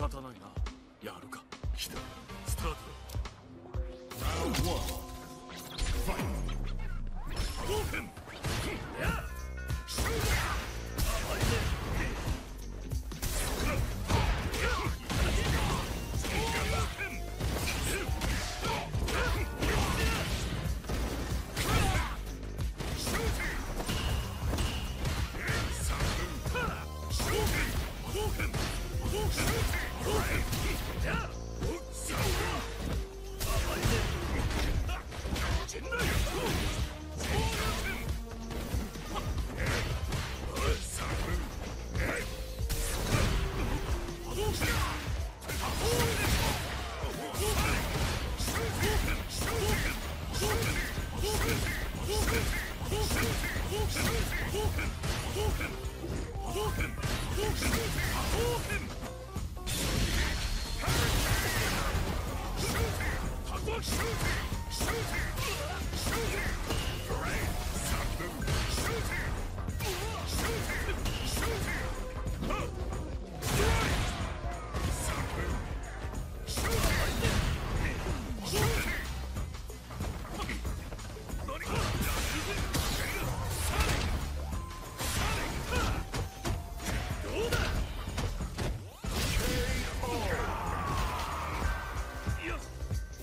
方ないなやるか来たスタートだ Round one. Fight. 波動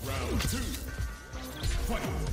Round two. Fight.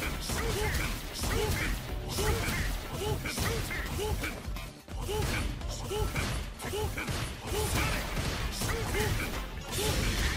Round one. Fight. Round two. Fight. Round one. Fight. Round two. Fight.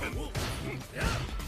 Yeah!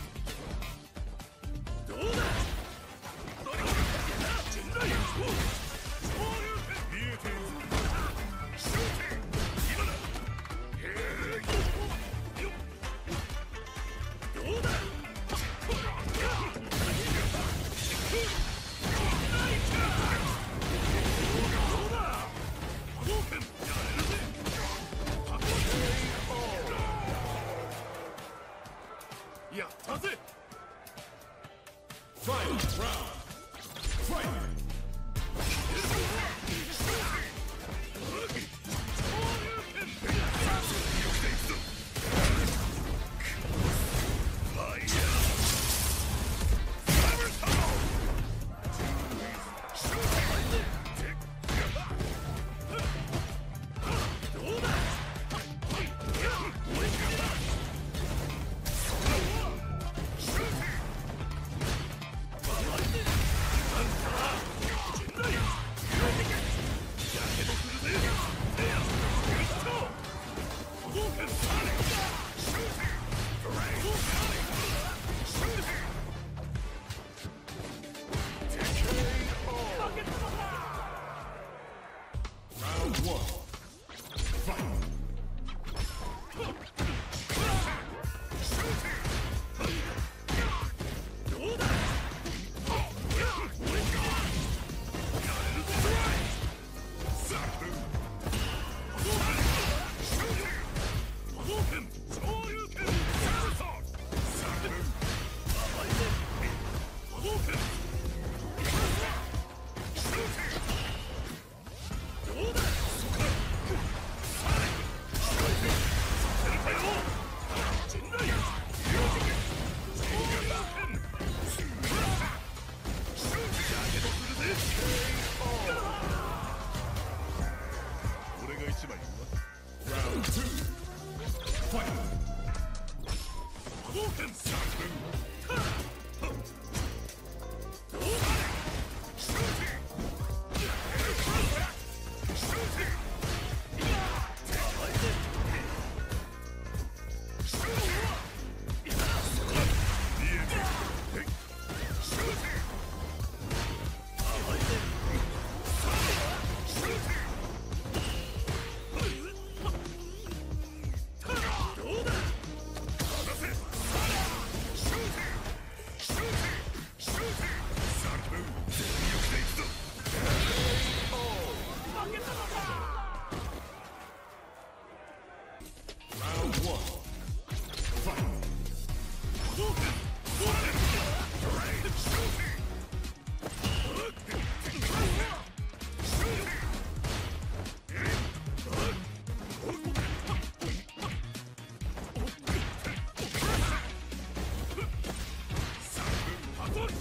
Final round. Fight! Unfurl!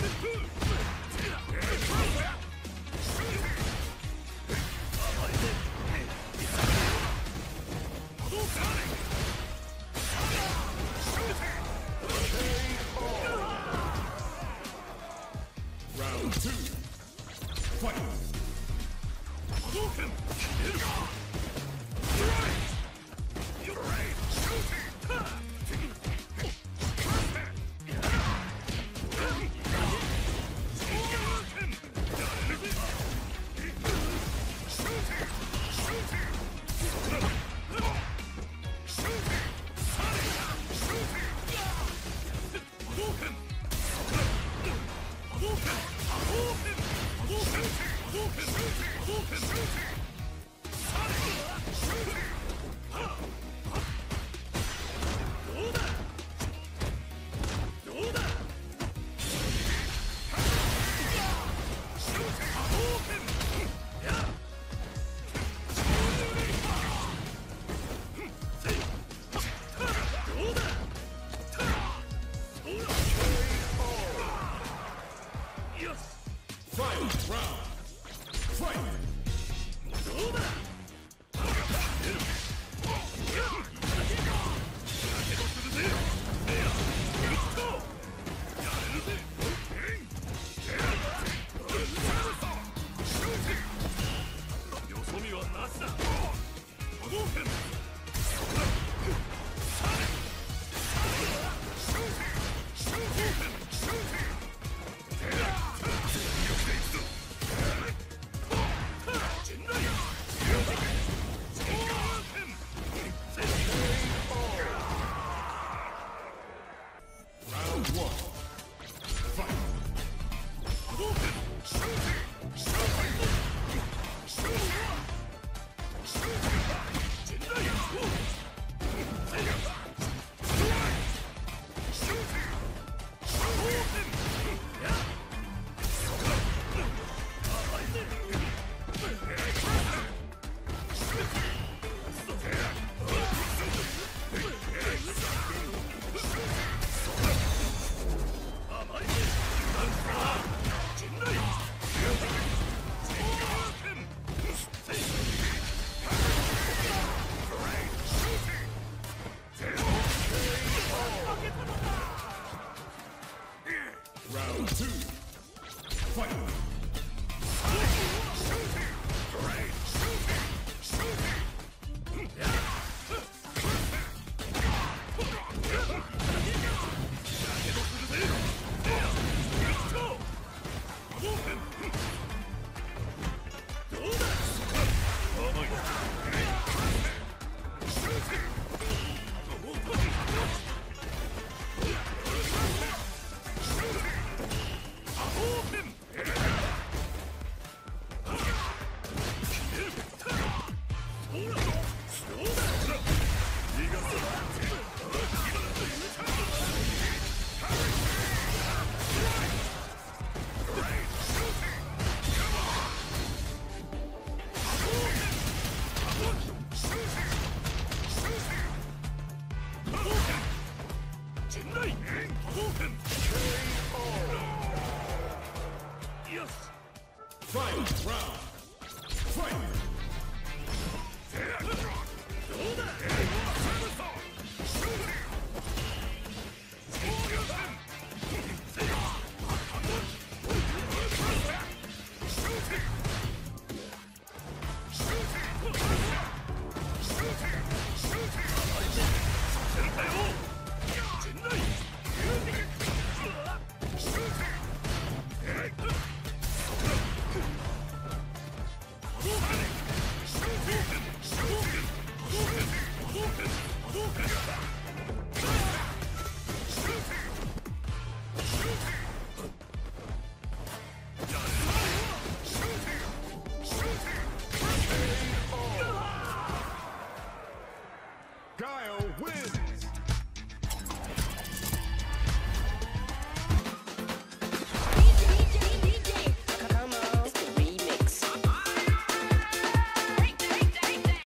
Captain なしだ。どうだ